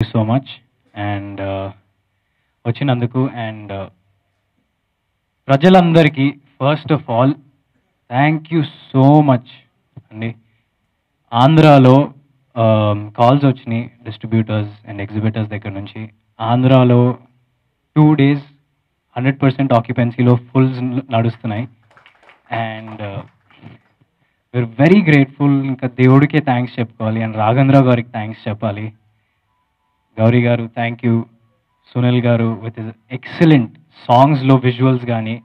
So much and వచ్చినందుకు and uh, ప్రజలందరికీ first of all thank you so much అండి. ఆంధ్రాలో um, కాల్స్ వచ్చినాయి డిస్ట్రిబ్యూటర్స్ అండ్ ఎగ్జిబిటర్స్ దగ్గర నుంచి. ఆంధ్రాలో టూ డేస్ హండ్రెడ్ పర్సెంట్ ఆక్యుపెన్సీలో ఫుల్స్ నడుస్తున్నాయి. And we are very grateful ఇంకా దేవుడికే థ్యాంక్స్ చెప్పుకోవాలి. అండ్ రాఘంద్ర గారికి థ్యాంక్స్ చెప్పాలి. గౌరీ గారు థ్యాంక్ యూ సునీల్ గారు విత్ ఎక్సలెంట్ సాంగ్స్లో విజువల్స్ కానీ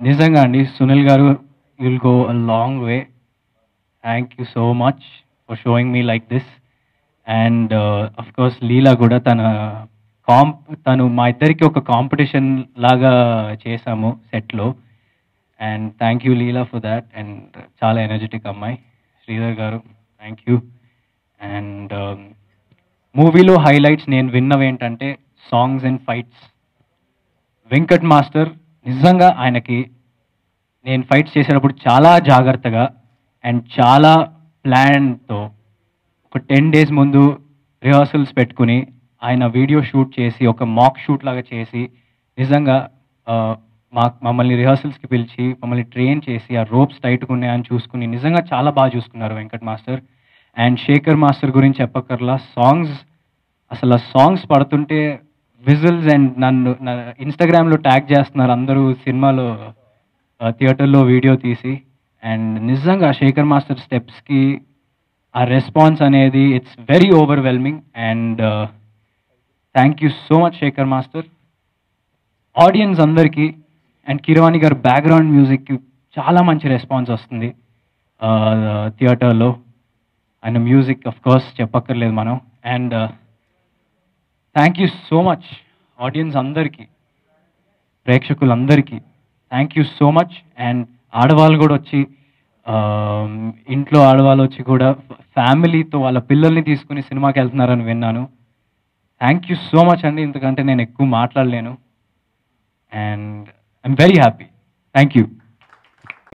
నిజంగా అండి సునీల్ గారు will go a long way thank you so much for showing me like this and of course Leela కూడా తన కాంప్ తను మా ఇద్దరికి ఒక కాంపిటీషన్ లాగా చేశాము సెట్లో and thank you Leela for that and చాలా ఎనర్జెటిక్ అమ్మాయి. శ్రీధర్ గారు థ్యాంక్ యూ అండ్ మూవీలో హైలైట్స్ నేను విన్నవి ఏంటంటే songs and fights. Venkat master నిజంగా ఆయనకి నేను ఫైట్స్ చేసేటప్పుడు చాలా జాగ్రత్తగా అండ్ చాలా ప్లాన్తో ఒక టెన్ డేస్ ముందు రిహార్సల్స్ పెట్టుకుని ఆయన వీడియో షూట్ చేసి ఒక మాక్ షూట్ లాగా చేసి నిజంగా మా మమ్మల్ని రిహార్సల్స్కి పిలిచి మమ్మల్ని ట్రైన్ చేసి ఆ రోప్స్ టైట్గా ఉన్నాయని చూసుకుని నిజంగా చాలా బాగా చూసుకున్నారు Venkat master. And Shekhar master గురించి చెప్పక్కర్లా సాంగ్స్ అసలు ఆ సాంగ్స్ పడుతుంటే విజువల్స్ అండ్ నన్ను ఇన్స్టాగ్రామ్లో ట్యాగ్ చేస్తున్నారు అందరూ సినిమాలో థియేటర్లో వీడియో తీసి. అండ్ నిజంగా శేఖర్ మాస్టర్ స్టెప్స్కి ఆ రెస్పాన్స్ అనేది it's very overwhelming and thank you so much Shekhar master. Audience అందరికీ అండ్ కిరవాణి గారు బ్యాక్గ్రౌండ్ మ్యూజిక్కి చాలా మంచి రెస్పాన్స్ వస్తుంది థియేటర్లో. అండ్ మ్యూజిక్ అఫ్ కోర్స్ చెప్పక్కర్లేదు మనం. And thank you so much audience అందరికీ ప్రేక్షకులందరికీ. Thank you so much and ఆడవాళ్ళు కూడా వచ్చి ఇంట్లో ఆడవాళ్ళు వచ్చి కూడా ఫ్యామిలీతో వాళ్ళ పిల్లల్ని తీసుకుని సినిమాకి వెళ్తున్నారని విన్నాను. థ్యాంక్ యూ సో మచ్ అండి. ఇంతకంటే నేను ఎక్కువ మాట్లాడలేను. And I'm very happy thank you